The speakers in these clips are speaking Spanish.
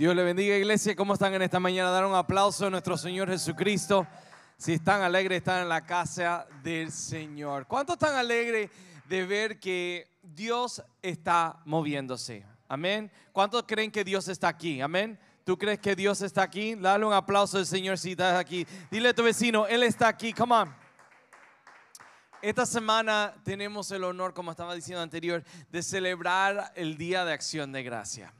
Dios le bendiga, iglesia. ¿Cómo están en esta mañana? Dar un aplauso a nuestro Señor Jesucristo. Si están alegres, están en la casa del Señor. ¿Cuántos están alegres de ver que Dios está moviéndose? Amén. ¿Cuántos creen que Dios está aquí? Amén. ¿Tú crees que Dios está aquí? Dale un aplauso al Señor si estás aquí. Dile a tu vecino, Él está aquí. Come on. Esta semana tenemos el honor, como estaba diciendo anterior, de celebrar el Día de Acción de Gracia.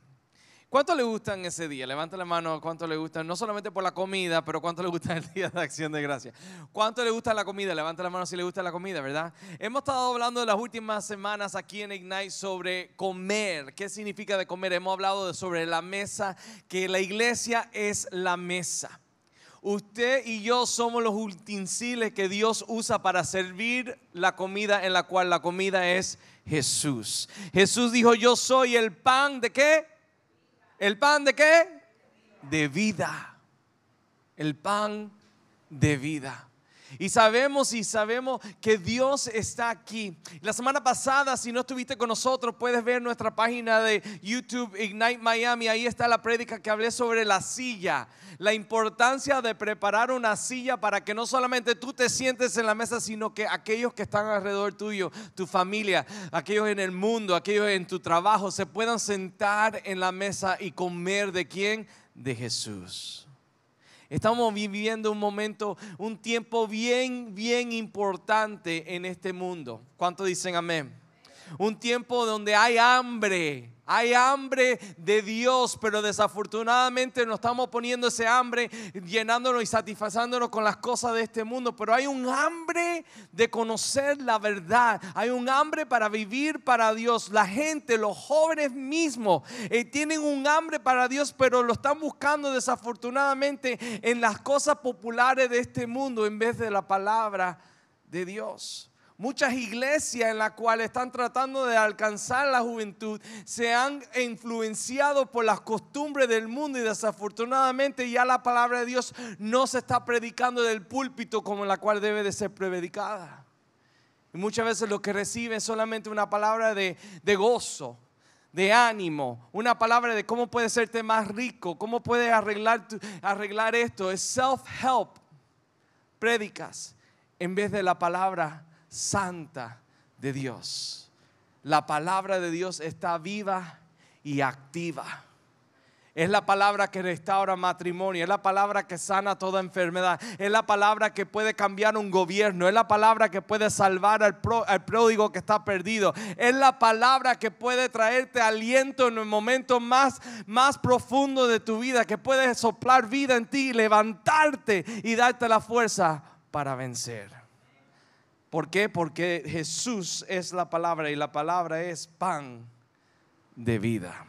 ¿Cuánto le gustan ese día? Levanta la mano, ¿cuánto le gustan? No solamente por la comida, pero ¿cuánto le gusta el Día de Acción de Gracia? ¿Cuánto le gusta la comida? Levanta la mano si le gusta la comida, ¿verdad? Hemos estado hablando de las últimas semanas aquí en Ignite sobre comer. ¿Qué significa de comer? Hemos hablado de sobre la mesa, que la iglesia es la mesa. Usted y yo somos los utensilios que Dios usa para servir la comida en la cual la comida es Jesús. Jesús dijo, yo soy el pan de qué? ¿El pan de qué? De vida. El pan de vida. Y sabemos y sabemos que Dios está aquí. La semana pasada, si no estuviste con nosotros, puedes ver nuestra página de YouTube Ignite Miami. Ahí está la prédica que hablé sobre la silla. La importancia de preparar una silla para que no solamente tú te sientes en la mesa, sino que aquellos que están alrededor tuyo, tu familia, aquellos en el mundo, aquellos en tu trabajo, se puedan sentar en la mesa y comer de quién? De Jesús. Estamos viviendo un momento, un tiempo bien, bien importante en este mundo. ¿Cuánto dicen amén? Un tiempo donde hay hambre, hay hambre de Dios, pero desafortunadamente nos estamos poniendo ese hambre, llenándonos y satisfacándonos con las cosas de este mundo. Pero hay un hambre de conocer la verdad. Hay un hambre para vivir para Dios. La gente, los jóvenes mismos, eh, tienen un hambre para Dios, pero lo están buscando desafortunadamente en las cosas populares de este mundo en vez de la palabra de Dios. Muchas iglesias en las cuales están tratando de alcanzar la juventud se han influenciado por las costumbres del mundo y desafortunadamente ya la palabra de Dios no se está predicando del púlpito como la cual debe de ser predicada. Y muchas veces lo que reciben es solamente una palabra de, de gozo, de ánimo, una palabra de cómo puedes serte más rico, cómo puedes arreglar, arreglar esto. Es self-help, prédicas, en vez de la palabra santa de Dios. La palabra de Dios está viva y activa. Es la palabra que restaura matrimonio, es la palabra que sana toda enfermedad, es la palabra que puede cambiar un gobierno, es la palabra que puede salvar al, pródigo que está perdido, es la palabra que puede traerte aliento en el momento más, más profundo de tu vida, que puede soplar vida en ti, levantarte y darte la fuerza para vencer. ¿Por qué? Porque Jesús es la palabra y la palabra es pan de vida.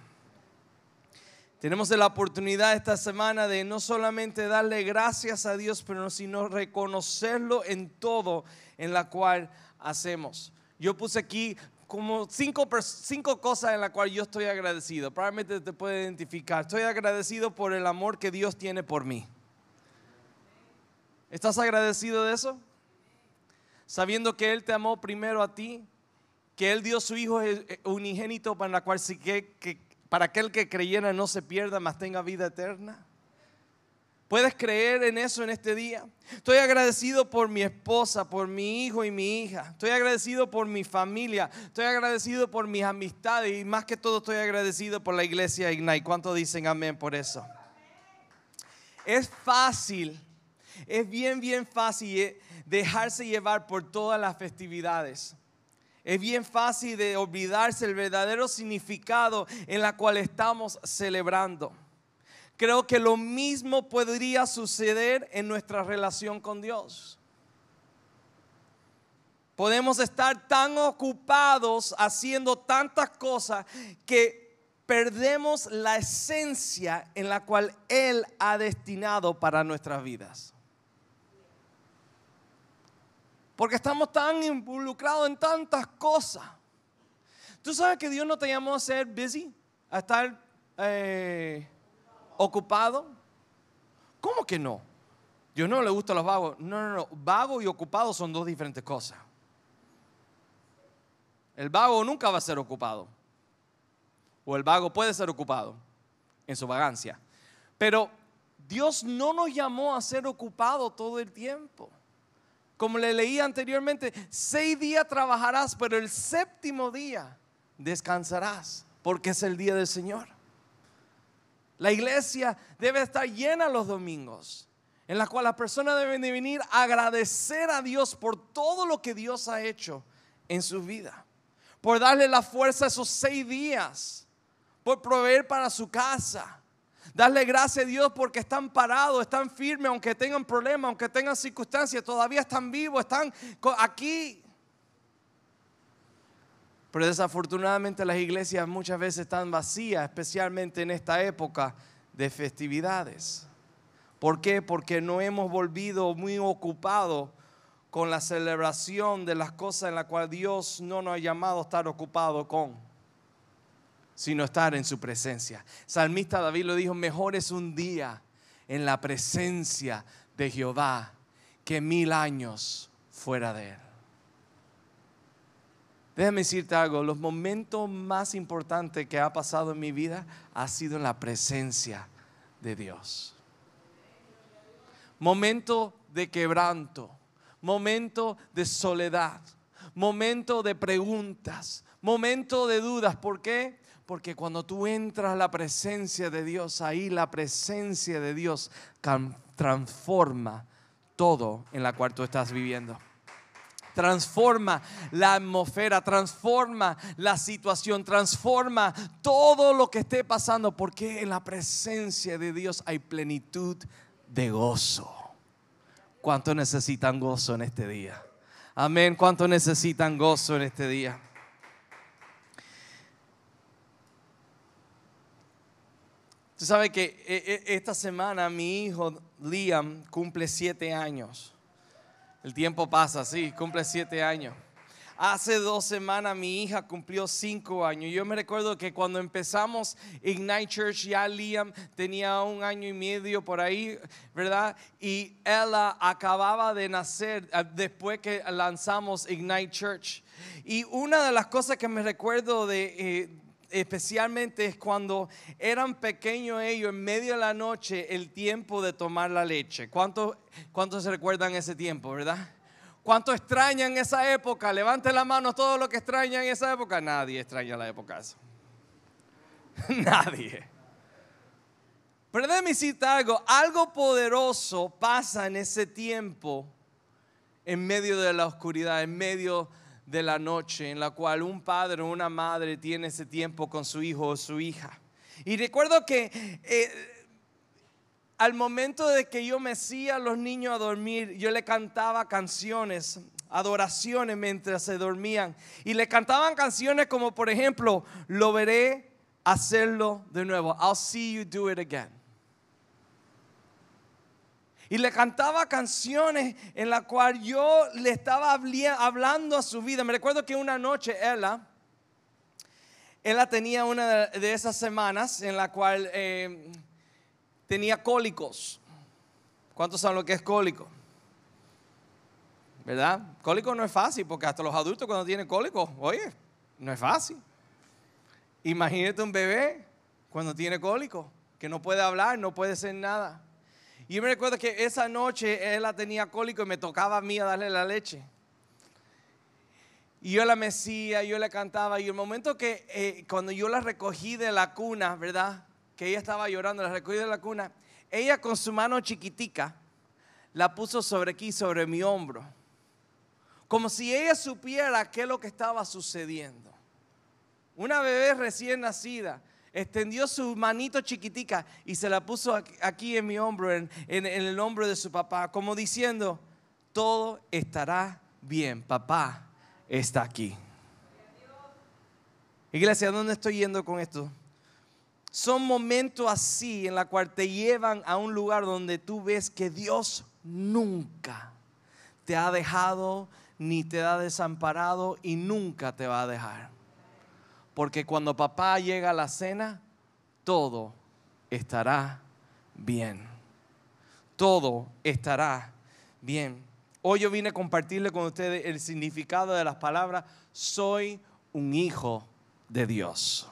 Tenemos la oportunidad esta semana de no solamente darle gracias a Dios, pero sino reconocerlo en todo en la cual hacemos. Yo puse aquí como cinco, cinco cosas en las cuales yo estoy agradecido. Probablemente te puede identificar. Estoy agradecido por el amor que Dios tiene por mí. ¿Estás agradecido de eso? Sabiendo que Él te amó primero a ti, que Él dio su Hijo unigénito para, la cual, que, que, para aquel que creyera no se pierda, mas tenga vida eterna. ¿Puedes creer en eso en este día? Estoy agradecido por mi esposa, por mi hijo y mi hija. Estoy agradecido por mi familia. Estoy agradecido por mis amistades y más que todo estoy agradecido por la iglesia Ignite. ¿Cuánto dicen amén por eso? Es fácil, es bien, bien fácil eh, dejarse llevar por todas las festividades. Es bien fácil de olvidarse el verdadero significado en la cual estamos celebrando. Creo que lo mismo podría suceder en nuestra relación con Dios. Podemos estar tan ocupados haciendo tantas cosas que perdemos la esencia en la cual Él ha destinado para nuestras vidas. Porque estamos tan involucrados en tantas cosas. ¿Tú sabes que Dios no te llamó a ser busy? A estar eh, ocupado. ¿Cómo que no? Dios no le gusta a los vagos. No, no, no. Vago y ocupado son dos diferentes cosas. El vago nunca va a ser ocupado. O el vago puede ser ocupado. en su vagancia. Pero Dios no nos llamó a ser ocupados todo el tiempo. Como le leí anteriormente, seis días trabajarás, pero el séptimo día descansarás, porque es el día del Señor. La iglesia debe estar llena los domingos, en la cual las personas deben de venir a agradecer a Dios por todo lo que Dios ha hecho en su vida, por darle la fuerza esos seis días, por proveer para su casa Darle gracias a Dios porque están parados, están firmes, aunque tengan problemas, aunque tengan circunstancias, todavía están vivos, están aquí. Pero desafortunadamente las iglesias muchas veces están vacías, especialmente en esta época de festividades. ¿Por qué? Porque no hemos volvido muy ocupados con la celebración de las cosas en las cuales Dios no nos ha llamado a estar ocupados con sino estar en su presencia. Salmista David lo dijo, mejor es un día en la presencia de Jehová que mil años fuera de él. Déjame decirte algo, los momentos más importantes que ha pasado en mi vida ha sido en la presencia de Dios. Momento de quebranto, momento de soledad, momento de preguntas, momento de dudas. ¿Por qué? Porque cuando tú entras a la presencia de Dios, ahí la presencia de Dios transforma todo en la cual tú estás viviendo. Transforma la atmósfera, transforma la situación, transforma todo lo que esté pasando, porque en la presencia de Dios hay plenitud de gozo. ¿Cuánto necesitan gozo en este día? Amén. ¿Cuánto necesitan gozo en este día? Tú sabes que eh, eh, esta semana mi hijo Liam cumple siete años. El tiempo pasa, sí, cumple siete años. Hace dos semanas mi hija cumplió cinco años. Yo me recuerdo que cuando empezamos Ignite Church, ya Liam tenía un año y medio por ahí, ¿verdad? Y ella acababa de nacer eh, después que lanzamos Ignite Church. Y una de las cosas que me recuerdo de, especialmente es cuando eran pequeños ellos, en medio de la noche, el tiempo de tomar la leche. ¿Cuántos, cuántos se recuerdan ese tiempo, verdad? ¿Cuánto extrañan esa época? Levante la mano todo lo que extrañan esa época. Nadie extraña la época esa. Nadie. Pero déjame decirte algo, algo poderoso pasa en ese tiempo, en medio de la oscuridad, en medio de de la noche en la cual un padre o una madre tiene ese tiempo con su hijo o su hija. Y recuerdo que eh, al momento de que yo me hacía a los niños a dormir, yo le cantaba canciones, adoraciones mientras se dormían. Y le cantaban canciones como por ejemplo, lo veré hacerlo de nuevo. I'll see you do it again y le cantaba canciones en la cual yo le estaba hablando a su vida. Me recuerdo que una noche ella, ella tenía una de esas semanas en la cual eh, tenía cólicos. ¿Cuántos saben lo que es cólico? ¿Verdad? Cólico no es fácil porque hasta los adultos cuando tienen cólicos, oye, no es fácil. Imagínate un bebé cuando tiene cólico, que no puede hablar, no puede hacer nada. Y yo me recuerdo que esa noche él la tenía cólico y me tocaba a mí a darle la leche. Y yo la mecía, yo le cantaba. Y el momento que eh, cuando yo la recogí de la cuna, ¿verdad? Que ella estaba llorando, la recogí de la cuna. Ella con su mano chiquitica la puso sobre aquí, sobre mi hombro. Como si ella supiera qué es lo que estaba sucediendo. Una bebé recién nacida extendió su manito chiquitica y se la puso aquí en mi hombro, en, el hombro de su papá, como diciendo, todo estará bien, papá está aquí. Iglesia, ¿dónde estoy yendo con esto? Son momentos así en la cual te llevan a un lugar donde tú ves que Dios nunca te ha dejado ni te ha desamparado y nunca te va a dejar. Porque cuando papá llega a la cena, todo estará bien. Todo estará bien. Hoy yo vine a compartirle con ustedes el significado de las palabras, soy un hijo de Dios.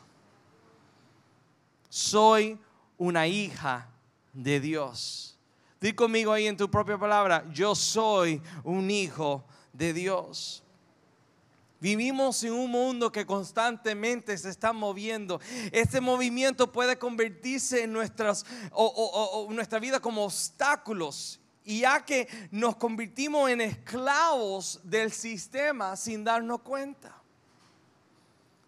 Soy una hija de Dios. Di conmigo ahí en tu propia palabra, yo soy un hijo de Dios. Vivimos en un mundo que constantemente se está moviendo. Este movimiento puede convertirse en nuestras, nuestra vida como obstáculos. Y ya que nos convertimos en esclavos del sistema sin darnos cuenta.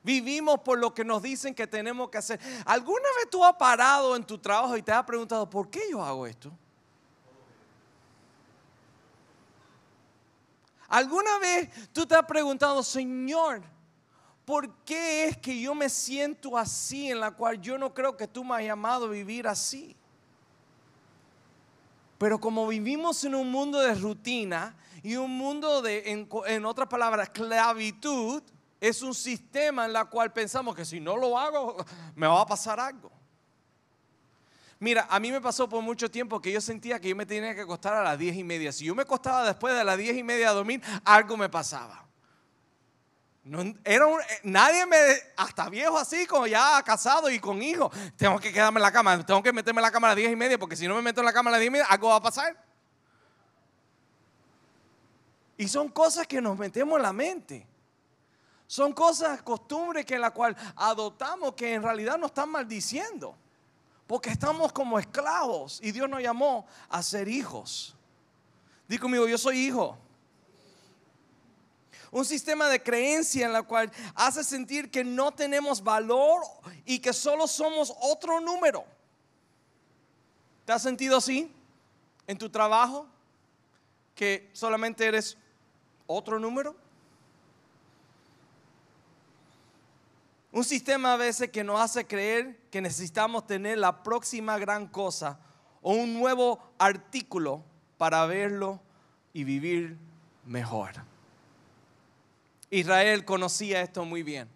Vivimos por lo que nos dicen que tenemos que hacer. ¿Alguna vez tú has parado en tu trabajo y te has preguntado, ¿por qué yo hago esto? ¿Alguna vez tú te has preguntado, Señor, ¿por qué es que yo me siento así en la cual yo no creo que tú me has llamado a vivir así? Pero como vivimos en un mundo de rutina y un mundo de, en, otras palabras, esclavitud, es un sistema en la cual pensamos que si no lo hago, me va a pasar algo. Mira, a mí me pasó por mucho tiempo que yo sentía que yo me tenía que acostar a las diez y media. Si yo me acostaba después de las diez y media a dormir, algo me pasaba. era eh, nadie me, hasta viejo así, como ya casado y con hijos, tengo que quedarme en la cama, tengo que meterme en la cama a las diez y media, porque si no me meto en la cama a las diez y media, algo va a pasar. Y son cosas que nos metemos en la mente. Son cosas, costumbres que en la cual adoptamos que en realidad nos están maldiciendo. Porque estamos como esclavos y Dios nos llamó a ser hijos. Dí conmigo, yo soy hijo. Un sistema de creencia en la cual hace sentir que no tenemos valor y que solo somos otro número. ¿Te has sentido así en tu trabajo? Que solamente eres otro número. Un sistema a veces que nos hace creer que necesitamos tener la próxima gran cosa o un nuevo artículo para verlo y vivir mejor. Israel conocía esto muy bien.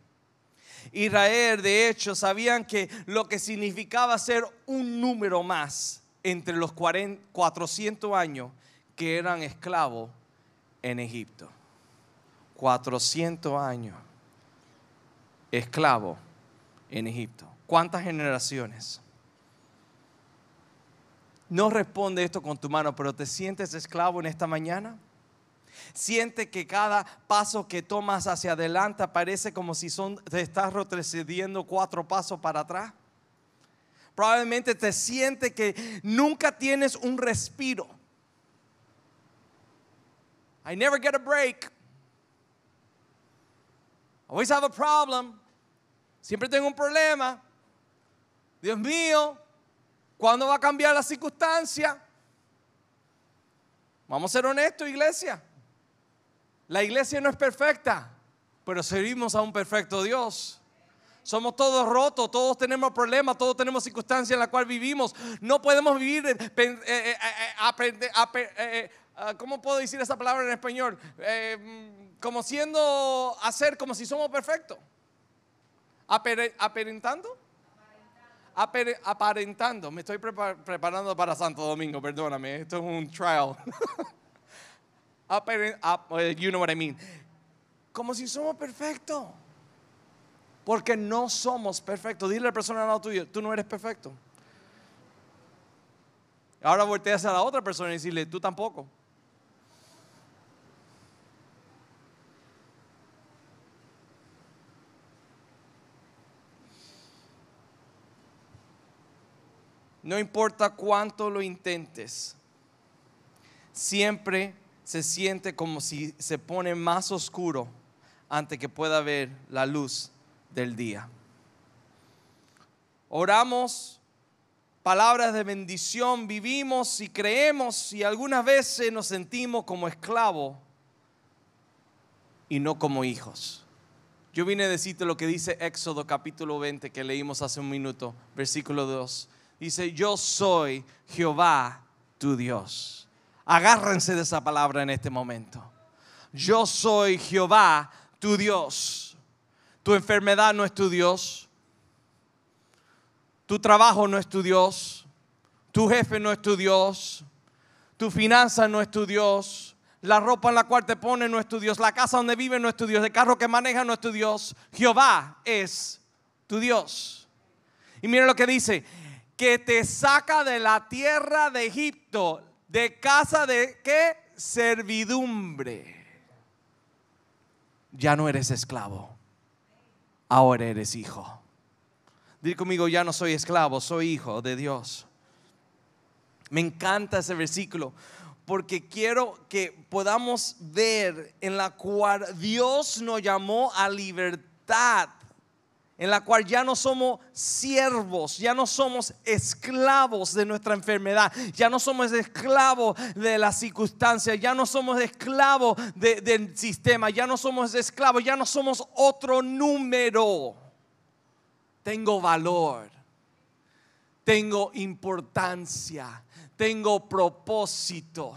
Israel, de hecho, sabían que lo que significaba ser un número más entre los 400 años que eran esclavos en Egipto. 400 años esclavo en Egipto. ¿Cuántas generaciones? No responde esto con tu mano, pero ¿te sientes esclavo en esta mañana? Siente que cada paso que tomas hacia adelante parece como si son, te estás retrocediendo cuatro pasos para atrás. Probablemente te siente que nunca tienes un respiro. I never get a break. Always have a problem. Siempre tengo un problema. Dios mío, ¿cuándo va a cambiar la circunstancia? Vamos a ser honestos, iglesia. La iglesia no es perfecta, pero servimos a un perfecto Dios. Somos todos rotos, todos tenemos problemas, todos tenemos circunstancias en las cuales vivimos. No podemos vivir, eh, eh, eh, ¿cómo puedo decir esa palabra en español? Mm, como siendo, hacer como si somos perfectos aparentando. aparentando. Me estoy preparando para Santo Domingo, perdóname. Esto es un trial. you know what I mean. Como si somos perfectos. Porque no somos perfectos. Dile a la persona al lado tuyo, tú no eres perfecto. Ahora volteas a la otra persona y decirle, tú tampoco. No importa cuánto lo intentes, siempre se siente como si se pone más oscuro antes que pueda ver la luz del día. Oramos palabras de bendición, vivimos y creemos y algunas veces nos sentimos como esclavos y no como hijos. Yo vine a decirte lo que dice Éxodo capítulo 20 que leímos hace un minuto, versículo 2. Dice, yo soy Jehová tu Dios. Agárrense de esa palabra en este momento. Yo soy Jehová tu Dios. Tu enfermedad no es tu Dios. Tu trabajo no es tu Dios. Tu jefe no es tu Dios. Tu finanza no es tu Dios. La ropa en la cual te pone no es tu Dios. La casa donde vive no es tu Dios. El carro que maneja no es tu Dios. Jehová es tu Dios. Y mira lo que dice que te saca de la tierra de Egipto, de casa de qué? Servidumbre. Ya no eres esclavo, ahora eres hijo. Dile conmigo, ya no soy esclavo, soy hijo de Dios. Me encanta ese versículo porque quiero que podamos ver en la cual Dios nos llamó a libertad en la cual ya no somos siervos, ya no somos esclavos de nuestra enfermedad, ya no somos esclavos de las circunstancias, ya no somos esclavos del sistema, ya no somos esclavos, ya no somos otro número. Tengo valor, tengo importancia, tengo propósito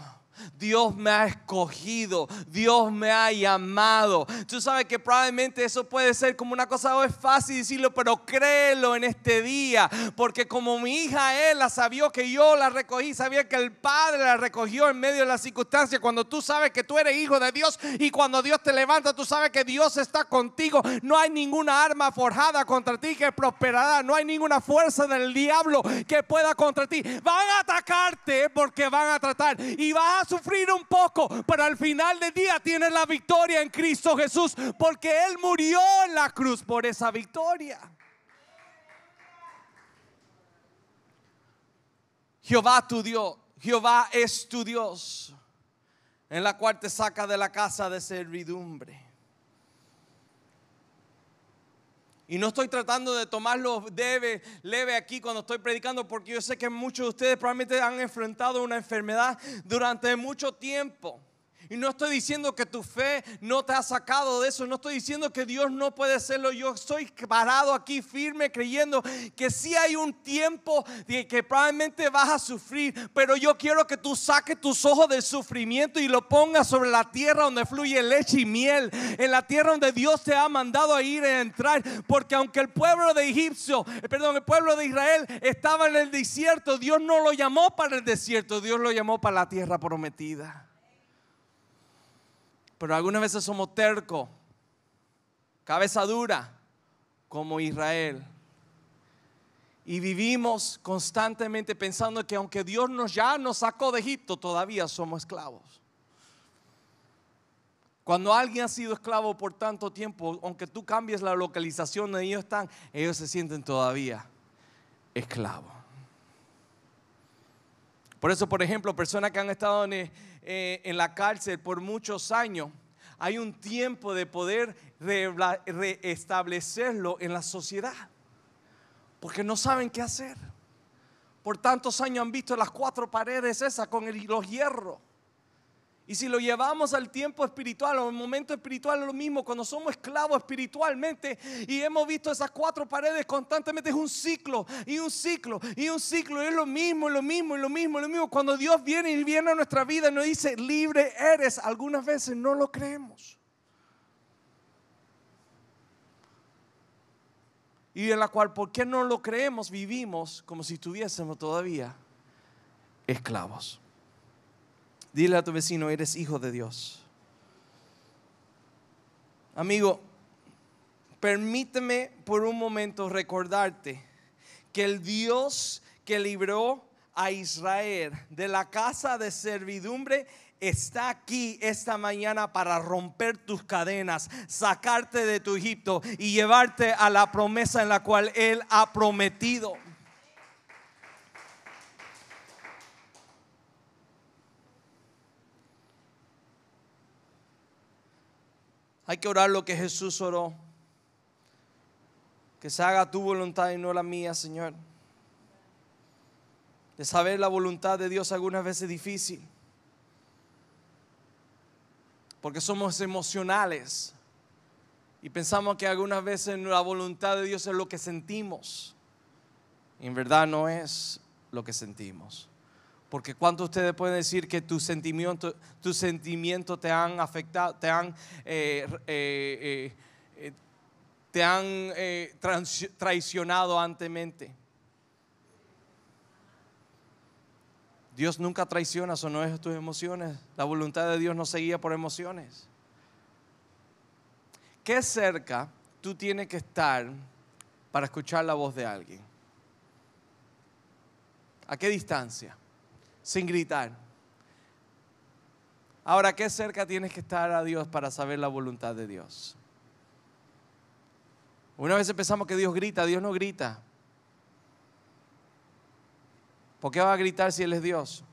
Dios me ha escogido, Dios me ha llamado. Tú sabes que probablemente eso puede ser como una cosa, oh, es fácil decirlo, pero créelo en este día, porque como mi hija él la sabía que yo la recogí, sabía que el Padre la recogió en medio de las circunstancias, cuando tú sabes que tú eres hijo de Dios y cuando Dios te levanta, tú sabes que Dios está contigo, no hay ninguna arma forjada contra ti que prosperará, no hay ninguna fuerza del diablo que pueda contra ti. Van a atacarte porque van a tratar y vas a sufrir un poco, pero al final del día tienes la victoria en Cristo Jesús, porque Él murió en la cruz por esa victoria. Jehová tu Dios, Jehová es tu Dios, en la cual te saca de la casa de servidumbre. Y no estoy tratando de tomarlo leve, aquí cuando estoy predicando, porque yo sé que muchos de ustedes probablemente han enfrentado una enfermedad durante mucho tiempo. Y no estoy diciendo que tu fe no te ha sacado de eso. No estoy diciendo que Dios no puede hacerlo. Yo estoy parado aquí firme creyendo que sí hay un tiempo de que probablemente vas a sufrir. Pero yo quiero que tú saques tus ojos del sufrimiento y lo pongas sobre la tierra donde fluye leche y miel. En la tierra donde Dios te ha mandado a ir a entrar. Porque aunque el pueblo de Egipcio, eh, perdón, el pueblo de Israel estaba en el desierto, Dios no lo llamó para el desierto. Dios lo llamó para la tierra prometida. Pero algunas veces somos tercos, cabeza dura, como Israel. Y vivimos constantemente pensando que aunque Dios nos ya nos sacó de Egipto, todavía somos esclavos. Cuando alguien ha sido esclavo por tanto tiempo, aunque tú cambies la localización donde ellos están, ellos se sienten todavía esclavos. Por eso, por ejemplo, personas que han estado en, eh, en la cárcel por muchos años, hay un tiempo de poder reestablecerlo en la sociedad, porque no saben qué hacer. Por tantos años han visto las cuatro paredes esas con los hierros. Y si lo llevamos al tiempo espiritual o al momento espiritual es lo mismo, cuando somos esclavos espiritualmente y hemos visto esas cuatro paredes constantemente, es un ciclo y un ciclo y un ciclo, y es lo mismo, y lo mismo, y lo mismo, y lo mismo. Cuando Dios viene y viene a nuestra vida y nos dice, libre eres, algunas veces no lo creemos. Y en la cual, ¿por qué no lo creemos? Vivimos como si estuviésemos todavía esclavos. Dile a tu vecino, eres hijo de Dios. Amigo, permíteme por un momento recordarte que el Dios que libró a Israel de la casa de servidumbre está aquí esta mañana para romper tus cadenas, sacarte de tu Egipto y llevarte a la promesa en la cual Él ha prometido. Hay que orar lo que Jesús oró. Que se haga tu voluntad y no la mía, Señor. De saber la voluntad de Dios algunas veces es difícil. Porque somos emocionales. Y pensamos que algunas veces la voluntad de Dios es lo que sentimos. Y en verdad no es lo que sentimos. Porque cuántos ustedes pueden decir que tus sentimientos tu sentimiento te han afectado, te han, eh, eh, eh, te han traicionado antemente. Dios nunca traiciona, son no es tus emociones. La voluntad de Dios no se guía por emociones. ¿Qué cerca tú tienes que estar para escuchar la voz de alguien? ¿A qué distancia? Sin gritar. Ahora, ¿qué cerca tienes que estar a Dios para saber la voluntad de Dios? Una vez pensamos que Dios grita, Dios no grita. ¿Por qué va a gritar si Él es Dios?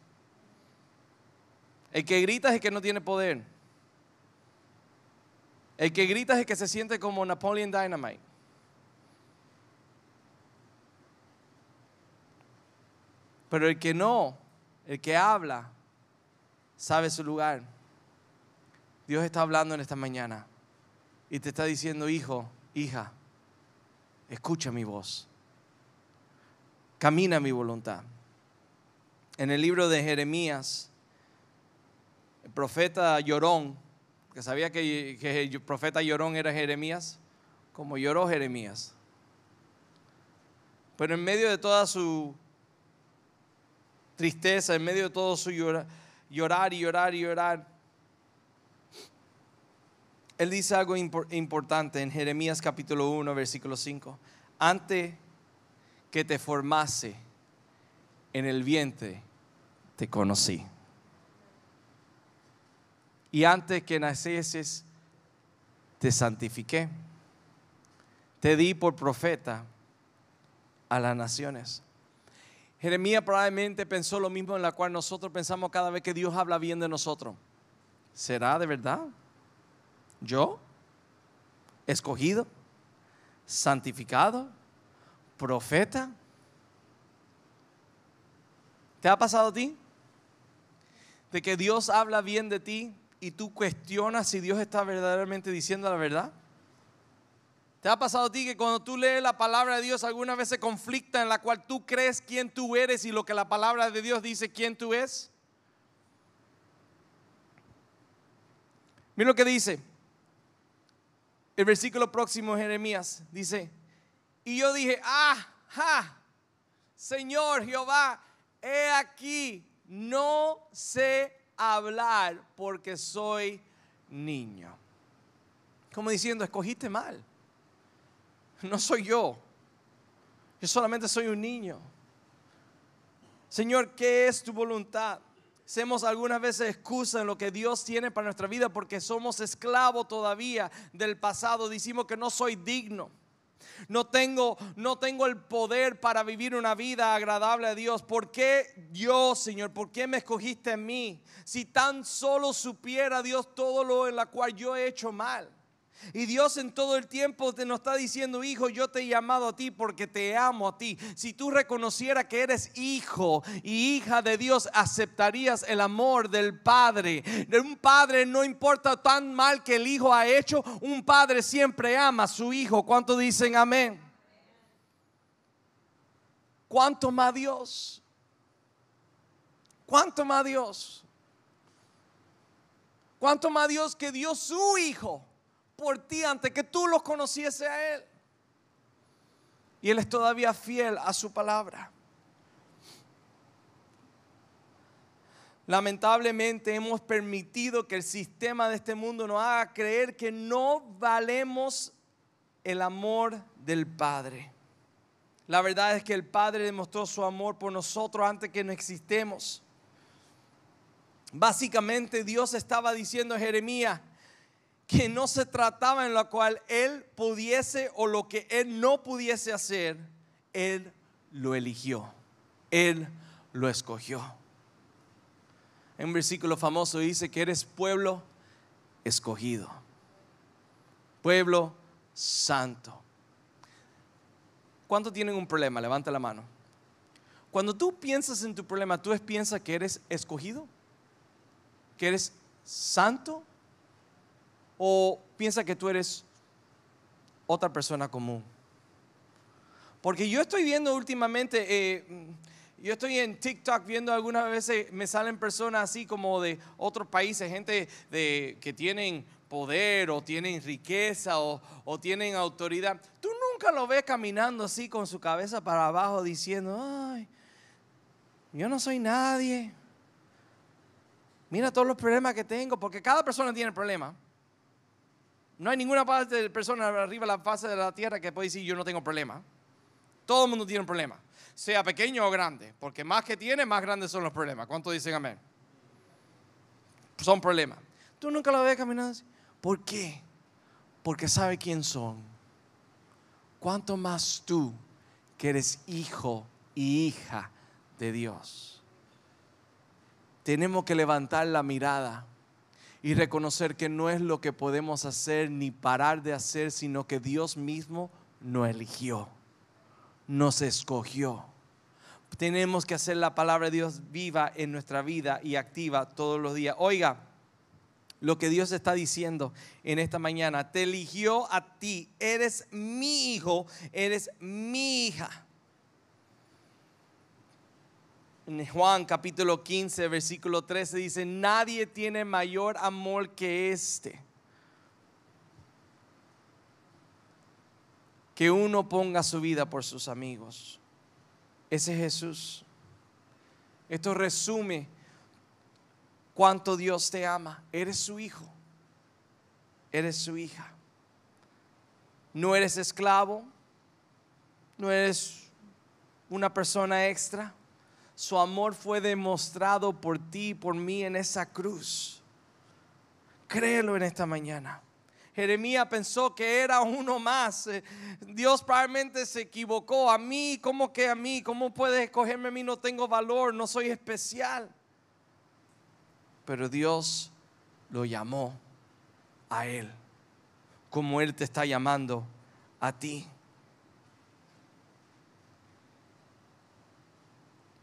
El que grita es el que no tiene poder. El que grita es el que se siente como Napoleon Dynamite. Pero el que no, el que habla, sabe su lugar. Dios está hablando en esta mañana y te está diciendo, hijo, hija, escucha mi voz, camina mi voluntad. En el libro de Jeremías, el profeta llorón, que sabía que, el profeta llorón era Jeremías, como lloró Jeremías. Pero en medio de toda su tristeza, en medio de todo su llorar, llorar y llorar y llorar, él dice algo importante en Jeremías capítulo 1, versículo 5. Antes que te formase en el vientre, te conocí. Y antes que nacieses, te santifiqué. Te di por profeta a las naciones. Jeremías probablemente pensó lo mismo en la cual nosotros pensamos cada vez que Dios habla bien de nosotros. ¿Será de verdad? ¿Yo? ¿Escogido? ¿Santificado? ¿Profeta? ¿Te ha pasado a ti? De que Dios habla bien de ti y tú cuestionas si Dios está verdaderamente diciendo la verdad. ¿Te ha pasado a ti que cuando tú lees la palabra de Dios alguna vez se conflicta en la cual tú crees quién tú eres y lo que la palabra de Dios dice quién tú eres? Mira lo que dice. El versículo próximo de Jeremías dice, y yo dije, ah, ja, Señor Jehová, he aquí, no sé hablar porque soy niño. Como diciendo, escogiste mal. No soy yo. Yo solamente soy un niño. Señor, ¿qué es tu voluntad? Hacemos algunas veces excusa en lo que Dios tiene para nuestra vida porque somos esclavos todavía del pasado. Decimos que no soy digno. No tengo, no tengo el poder para vivir una vida agradable a Dios. ¿Por qué Dios, Señor? ¿Por qué me escogiste a mí? Si tan solo supiera Dios todo lo en la cual yo he hecho mal. Y Dios en todo el tiempo te nos está diciendo, hijo, yo te he llamado a ti porque te amo a ti. Si tú reconocieras que eres hijo y hija de Dios, aceptarías el amor del Padre. De un padre no importa tan mal que el hijo ha hecho, un padre siempre ama a su hijo. ¿Cuánto dicen amén? ¿Cuánto más Dios? ¿Cuánto más Dios? ¿Cuánto más Dios que dio su hijo? Por ti antes que tú lo conociese a Él. Y Él es todavía fiel a su palabra. Lamentablemente hemos permitido que el sistema de este mundo nos haga creer que no valemos el amor del Padre. La verdad es que el Padre demostró su amor por nosotros antes que no existemos. Básicamente Dios estaba diciendo a Jeremías, que no se trataba en lo cual él pudiese o lo que él no pudiese hacer, él lo eligió, él lo escogió. En un versículo famoso dice que eres pueblo escogido, pueblo santo. ¿Cuántos tienen un problema? Levanta la mano. Cuando tú piensas en tu problema, ¿tú piensas que eres escogido? ¿Que eres santo? O piensa que tú eres otra persona común. Porque yo estoy viendo últimamente, eh, yo estoy en TikTok viendo algunas veces me salen personas así como de otros países, gente de, que tienen poder o tienen riqueza o, o tienen autoridad. Tú nunca lo ves caminando así con su cabeza para abajo diciendo, ay, yo no soy nadie. Mira todos los problemas que tengo, porque cada persona tiene problemas. No hay ninguna parte de persona arriba de la fase de la tierra que puede decir yo no tengo problema. Todo el mundo tiene un problema. sea pequeño o grande, porque más que tiene, más grandes son los problemas. ¿Cuántos dicen amén? Son problemas. Tú nunca lo ves caminando así. ¿Por qué? Porque sabe quién son. ¿Cuánto más tú que eres hijo y hija de Dios? Tenemos que levantar la mirada y reconocer que no es lo que podemos hacer ni parar de hacer, sino que Dios mismo nos eligió, nos escogió. Tenemos que hacer la palabra de Dios viva en nuestra vida y activa todos los días. Oiga, lo que Dios está diciendo en esta mañana, te eligió a ti, eres mi hijo, eres mi hija. En Juan capítulo 15, versículo 13 dice, nadie tiene mayor amor que este. Que uno ponga su vida por sus amigos. Ese es Jesús. Esto resume cuánto Dios te ama. Eres su hijo. Eres su hija. No eres esclavo. No eres una persona extra su amor fue demostrado por ti y por mí en esa cruz. Créelo en esta mañana. Jeremías pensó que era uno más. Eh, Dios probablemente se equivocó. A mí, ¿cómo que a mí? ¿Cómo puedes escogerme a mí? No tengo valor, no soy especial. Pero Dios lo llamó a Él, como Él te está llamando a ti.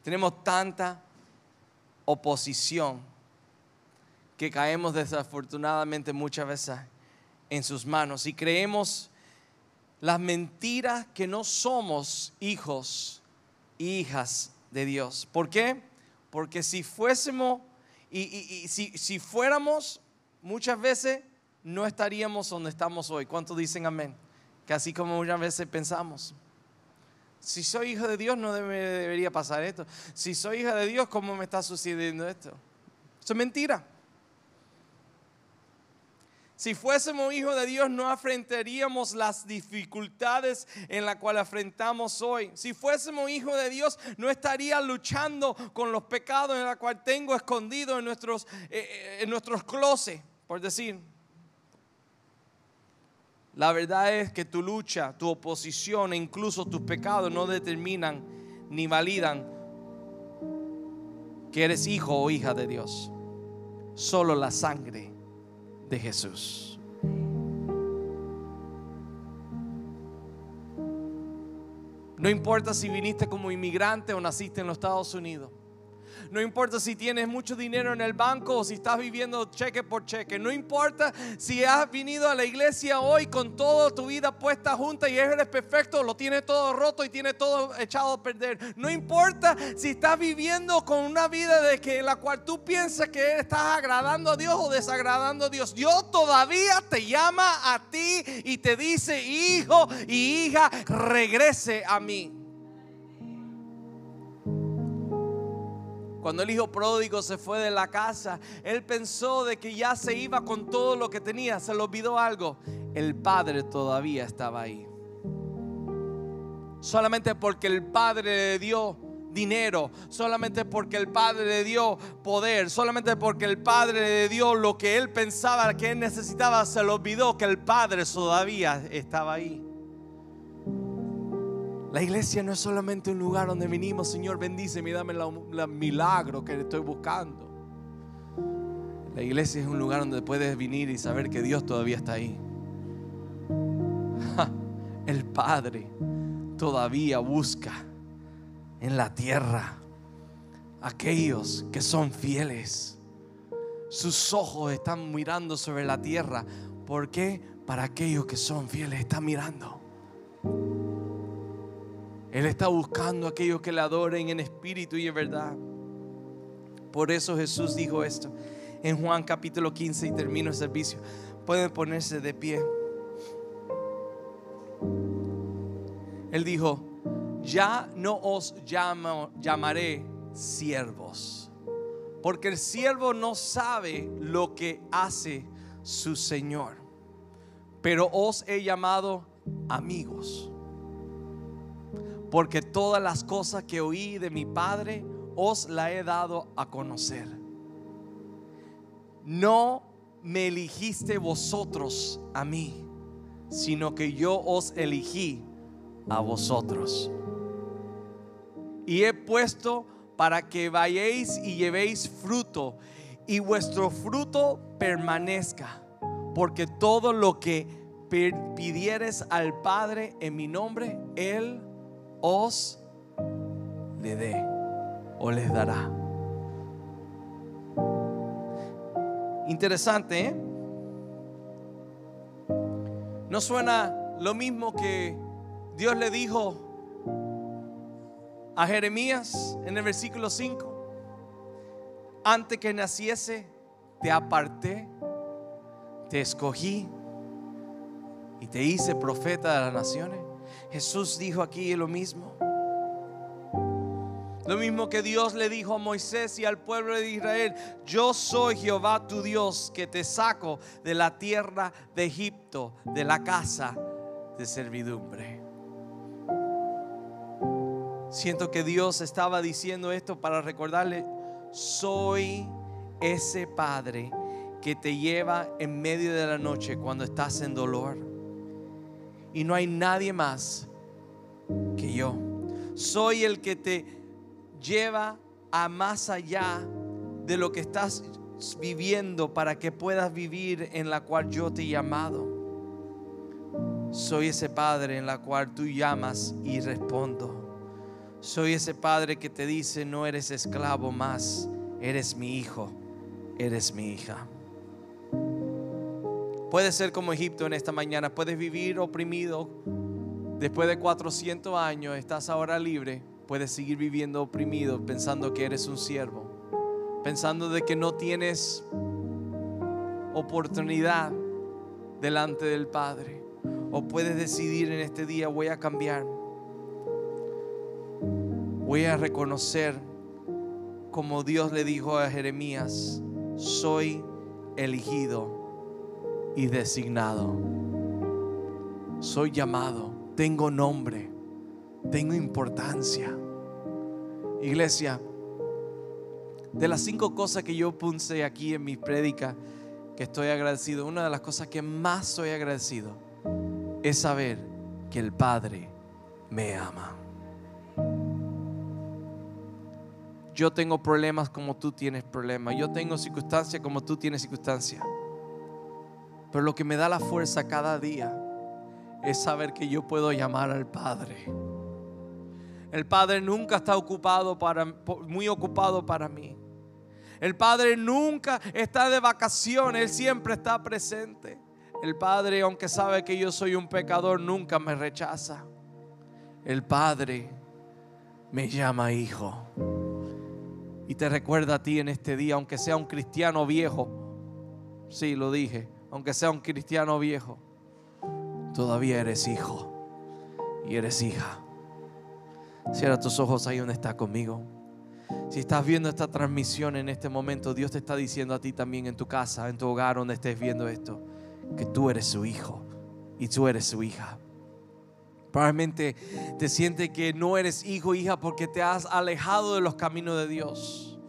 Tenemos tanta oposición que caemos desafortunadamente muchas veces en sus manos y creemos las mentiras que no somos hijos e hijas de Dios. ¿Por qué? Porque si fuésemos y, si, si fuéramos, muchas veces no estaríamos donde estamos hoy. ¿Cuántos dicen amén? Que así como muchas veces pensamos. Si soy hijo de Dios, no debería pasar esto. Si soy hija de Dios, ¿cómo me está sucediendo esto? Eso es mentira. Si fuésemos hijos de Dios, no afrontaríamos las dificultades en las cuales afrontamos hoy. Si fuésemos hijos de Dios, no estaría luchando con los pecados en los cuales tengo escondidos en nuestros, eh, eh, en nuestros closets, por decir. La verdad es que tu lucha, tu oposición e incluso tus pecados no determinan ni validan que eres hijo o hija de Dios. Solo la sangre de Jesús. No importa si viniste como inmigrante o naciste en los Estados Unidos. No importa si tienes mucho dinero en el banco o si estás viviendo cheque por cheque. No importa si has venido a la iglesia hoy con toda tu vida puesta junta y eres perfecto, lo tienes todo roto y tienes todo echado a perder. No importa si estás viviendo con una vida de que la cual tú piensas que estás agradando a Dios o desagradando a Dios. Dios todavía te llama a ti y te dice, hijo y hija, regrese a mí. Cuando el hijo pródigo se fue de la casa, él pensó de que ya se iba con todo lo que tenía. Se le olvidó algo. El padre todavía estaba ahí. Solamente porque el padre le dio dinero, solamente porque el Padre le dio poder, solamente porque el Padre le dio lo que él pensaba que él necesitaba, se le olvidó que el Padre todavía estaba ahí. La iglesia no es solamente un lugar donde venimos, Señor, bendíceme y dame el milagro que estoy buscando. La iglesia es un lugar donde puedes venir y saber que Dios todavía está ahí. El Padre todavía busca en la tierra aquellos que son fieles. Sus ojos están mirando sobre la tierra. ¿Por qué? Para aquellos que son fieles están mirando. Él está buscando a aquellos que le adoren en espíritu y en verdad. Por eso Jesús dijo esto en Juan capítulo 15 y termino el servicio. Pueden ponerse de pie. Él dijo, ya no os llamaré siervos, porque el siervo no sabe lo que hace su Señor, pero os he llamado amigos porque todas las cosas que oí de mi Padre os la he dado a conocer. No me eligiste vosotros a mí, sino que yo os elegí a vosotros. Y he puesto para que vayáis y llevéis fruto y vuestro fruto permanezca, porque todo lo que pidieres al Padre en mi nombre, Él os le dé o les dará. Interesante, ¿eh? ¿No suena lo mismo que Dios le dijo a Jeremías en el versículo 5? Antes que naciese, te aparté, te escogí y te hice profeta de las naciones. Jesús dijo aquí lo mismo. Lo mismo que Dios le dijo a Moisés y al pueblo de Israel, yo soy Jehová tu Dios que te saco de la tierra de Egipto, de la casa de servidumbre. Siento que Dios estaba diciendo esto para recordarle, soy ese Padre que te lleva en medio de la noche cuando estás en dolor. Y no hay nadie más que yo. Soy el que te lleva a más allá de lo que estás viviendo para que puedas vivir en la cual yo te he llamado. Soy ese Padre en la cual tú llamas y respondo. Soy ese Padre que te dice, no eres esclavo más, eres mi hijo, eres mi hija. Puedes ser como Egipto en esta mañana, puedes vivir oprimido. Después de 400 años estás ahora libre puedes seguir viviendo oprimido pensando que eres un siervo, pensando de que no tienes oportunidad delante del Padre. O puedes decidir en este día, voy a cambiar. Voy a reconocer como Dios le dijo a Jeremías, soy elegido y designado. Soy llamado, tengo nombre tengo importancia. Iglesia, de las cinco cosas que yo puse aquí en mi prédica, que estoy agradecido, una de las cosas que más soy agradecido es saber que el Padre me ama. Yo tengo problemas como tú tienes problemas. Yo tengo circunstancias como tú tienes circunstancias. Pero lo que me da la fuerza cada día es saber que yo puedo llamar al Padre el Padre nunca está ocupado para, muy ocupado para mí. El Padre nunca está de vacaciones, Él siempre está presente. El Padre, aunque sabe que yo soy un pecador, nunca me rechaza. El Padre me llama hijo. Y te recuerda a ti en este día, aunque sea un cristiano viejo. Sí, lo dije, aunque sea un cristiano viejo, todavía eres hijo y eres hija. Cierra tus ojos ahí donde está conmigo. Si estás viendo esta transmisión en este momento, Dios te está diciendo a ti también en tu casa, en tu hogar, donde estés viendo esto, que tú eres su hijo y tú eres su hija. Probablemente te sientes que no eres hijo hija porque te has alejado de los caminos de Dios.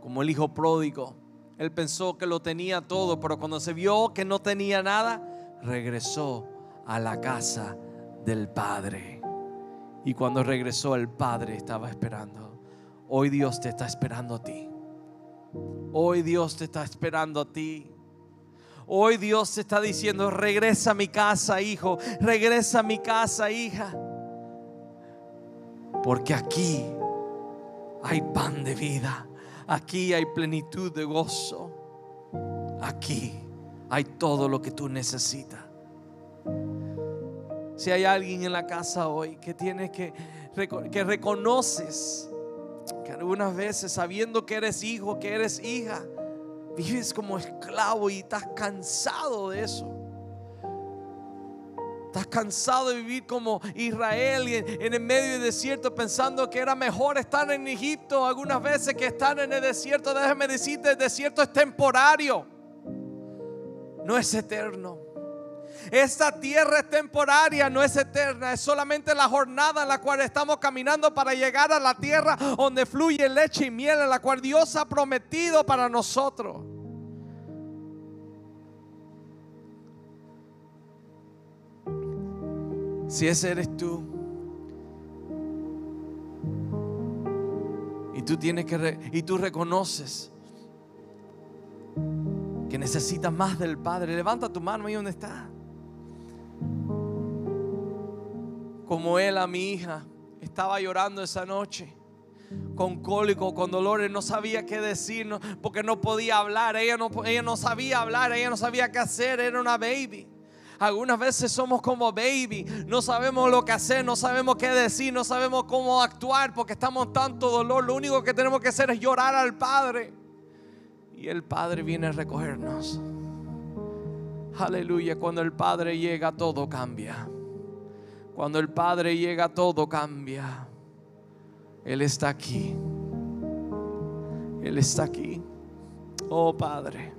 Como el hijo pródigo. Él pensó que lo tenía todo, pero cuando se vio que no tenía nada, regresó a la casa del Padre. Y cuando regresó el Padre estaba esperando. Hoy Dios te está esperando a ti. Hoy Dios te está esperando a ti. Hoy Dios te está diciendo, regresa a mi casa, hijo. Regresa a mi casa, hija. Porque aquí hay pan de vida. Aquí hay plenitud de gozo. Aquí hay todo lo que tú necesitas. Si hay alguien en la casa hoy que tiene que, que reconoces que algunas veces sabiendo que eres hijo, que eres hija, vives como esclavo y estás cansado de eso. Estás cansado de vivir como Israel en, el medio del desierto pensando que era mejor estar en Egipto algunas veces que estar en el desierto. Déjame decirte, el desierto es temporario, no es eterno. Esta tierra es temporaria, no es eterna. Es solamente la jornada en la cual estamos caminando para llegar a la tierra donde fluye leche y miel, en la cual Dios ha prometido para nosotros. Si ese eres tú, y tú tienes que y tú reconoces que necesitas más del Padre, levanta tu mano ahí donde está. Como él mi hija estaba llorando esa noche con cólico, con dolores, no sabía qué decir, porque no podía hablar, ella no, ella no sabía hablar, ella no sabía qué hacer, era una baby. Algunas veces somos como baby, no sabemos lo que hacer, no sabemos qué decir, no sabemos cómo actuar porque estamos en tanto dolor. Lo único que tenemos que hacer es llorar al Padre. Y el Padre viene a recogernos. Aleluya, cuando el Padre llega todo cambia. Cuando el Padre llega todo cambia. Él está aquí. Él está aquí. Oh Padre.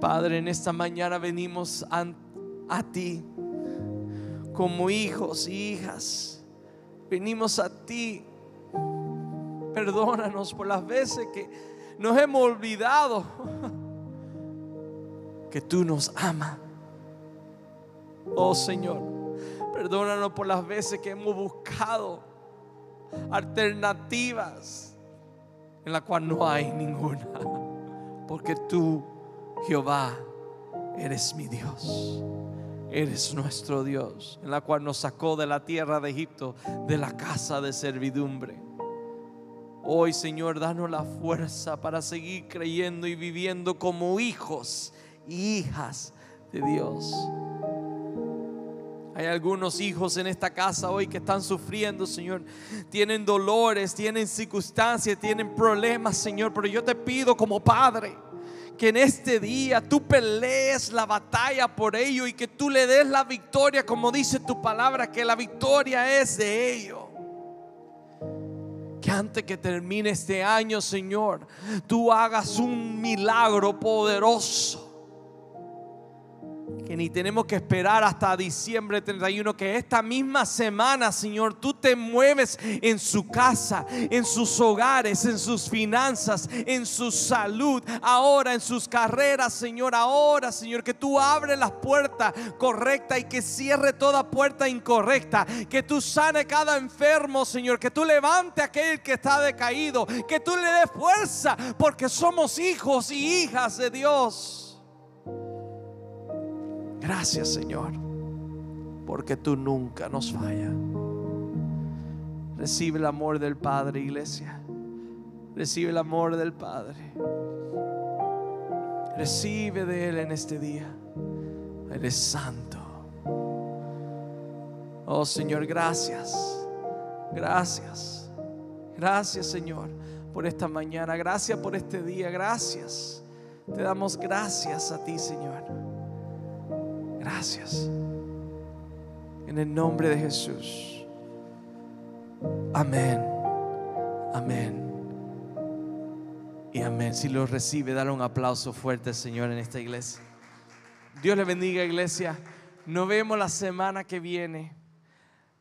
Padre, en esta mañana venimos a, ti como hijos y hijas. Venimos a ti. Perdónanos por las veces que nos hemos olvidado que tú nos amas. Oh Señor, perdónanos por las veces que hemos buscado alternativas en la cual no hay ninguna. Porque tú, Jehová, eres mi Dios. Eres nuestro Dios, en la cual nos sacó de la tierra de Egipto, de la casa de servidumbre. Hoy, Señor, danos la fuerza para seguir creyendo y viviendo como hijos y hijas de Dios. Hay algunos hijos en esta casa hoy que están sufriendo, Señor. Tienen dolores, tienen circunstancias, tienen problemas, Señor. Pero yo te pido como Padre que en este día tú pelees la batalla por ello y que tú le des la victoria, como dice tu palabra, que la victoria es de ellos. Que antes que termine este año, Señor, tú hagas un milagro poderoso. Que ni tenemos que esperar hasta diciembre 31, que esta misma semana, Señor, tú te mueves en su casa, en sus hogares, en sus finanzas, en su salud, ahora en sus carreras, Señor, ahora, Señor, que tú abres las puertas correctas y que cierre toda puerta incorrecta, que tú sane cada enfermo, Señor, que tú levante a aquel que está decaído, que tú le des fuerza, porque somos hijos y hijas de Dios. Gracias Señor, porque tú nunca nos fallas. Recibe el amor del Padre, iglesia. Recibe el amor del Padre. Recibe de Él en este día. Eres santo. Oh Señor, gracias. Gracias. Gracias Señor por esta mañana. Gracias por este día. Gracias. Te damos gracias a ti Señor. Gracias. En el nombre de Jesús. Amén. Amén. Y amén. Si lo recibe, dale un aplauso fuerte, Señor, en esta iglesia. Dios le bendiga, iglesia. Nos vemos la semana que viene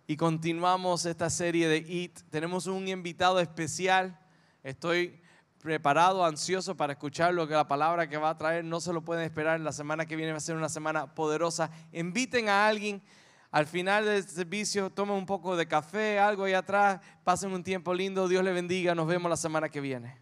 y continuamos esta serie de IT. Tenemos un invitado especial. Estoy preparado, ansioso para escuchar lo que la palabra que va a traer. No se lo pueden esperar. La semana que viene va a ser una semana poderosa. Inviten a alguien. Al final del servicio, tomen un poco de café, algo ahí atrás. Pasen un tiempo lindo. Dios le bendiga. Nos vemos la semana que viene.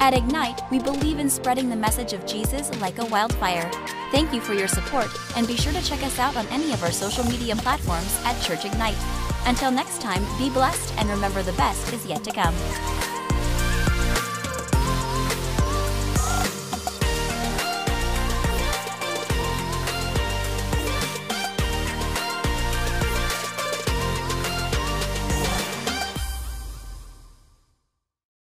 At Ignite, we believe in spreading the message of Jesus like a wildfire. Thank you for your support, and be sure to check us out on any of our social media platforms at Church Ignite. Until next time, be blessed and remember the best is yet to come.